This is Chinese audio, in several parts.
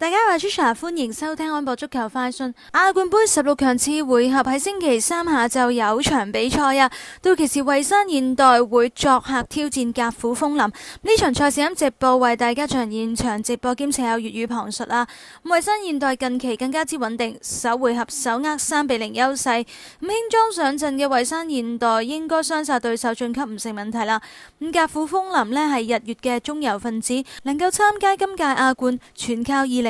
大家好，我係 Trisha，歡迎收听安博足球快讯。亞冠杯十六強次回合喺星期三下昼有場比賽啊，到期時惠山現代會作客挑戰甲府風林。呢場賽事喺直播為大家進行現場直播兼且有粵語旁述啊。惠山現代近期更加之穩定，首回合手握三比零優勢。咁輕裝上陣嘅惠山現代應該雙殺對手晉級唔成問題啦。咁甲府風林呢係日月嘅中游分子，能夠參加今屆亞冠，全靠二零。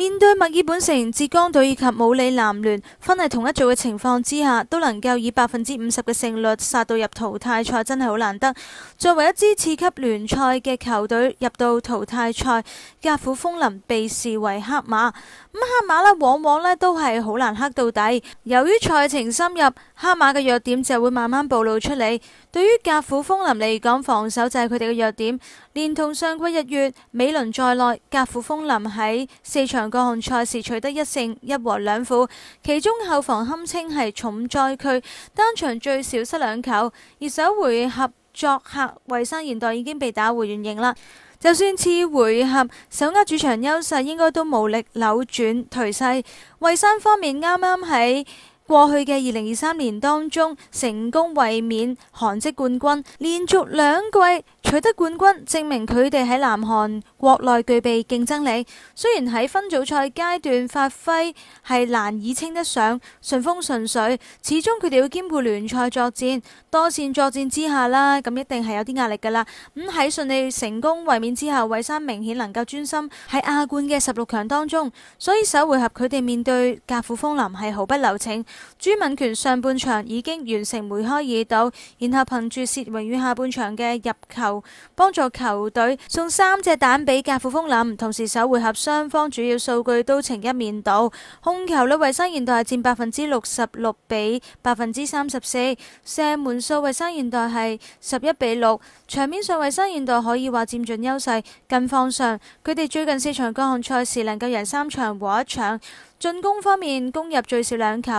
面對墨爾本城、浙江隊以及武里南聯分系同一組嘅情況之下，都能夠以百分之五十嘅勝率殺到入淘汰賽，真係好難得。作為一支次級聯賽嘅球隊入到淘汰賽，甲府風林被視為黑馬。咁黑馬呢，往往呢都係好難黑到底。由於賽程深入，黑馬嘅弱點就會慢慢暴露出嚟。對於甲府風林嚟講，防守就係佢哋嘅弱點。連同上季日月、美倫在內，甲府風林喺四場各項賽事取得一勝一和兩負，其中後防堪稱係重災區，單場最少失兩球。而首回合作客惠山現代已經被打回原形啦。就算次回合手握主場優勢，應該都無力扭轉頹勢。惠山方面啱啱喺過去嘅二零二三年當中，成功衛冕韓職冠軍，連續兩季取得冠軍，證明佢哋喺南韓國內具備競爭力。雖然喺分組賽階段發揮係難以稱得上順風順水，始終佢哋要兼顧聯賽作戰，多線作戰之下啦，咁一定係有啲壓力噶啦。咁喺順利成功衛冕之後，惠山明顯能夠專心喺亞冠嘅十六強當中，所以首回合佢哋面對甲府風林係毫不留情。朱敏權上半場已經完成梅開二度，然後憑住薛榮宇下半場嘅入球，幫助球隊送三隻蛋比甲府風林。同時首回合雙方主要數據都呈一面倒，控球率惠山現代係佔百分之六十六比百分之三十四，射門數惠山現代係十一比六，場面上惠山現代可以話佔盡優勢。近况上，佢哋最近四場各項賽事能夠贏三場和一場。進攻方面攻入最少兩球，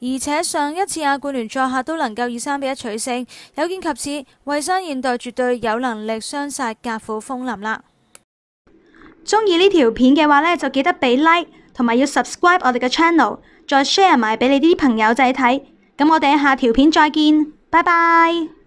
而且上一次亞冠聯作客都能夠以三比一取勝，有見及此，惠山現代絕對有能力雙殺甲府風林啦。中意呢條片嘅話呢，就記得俾 like 同埋要 subscribe 我哋嘅 channel，再 share 埋俾你啲朋友仔睇。咁我哋下條片再見，拜拜。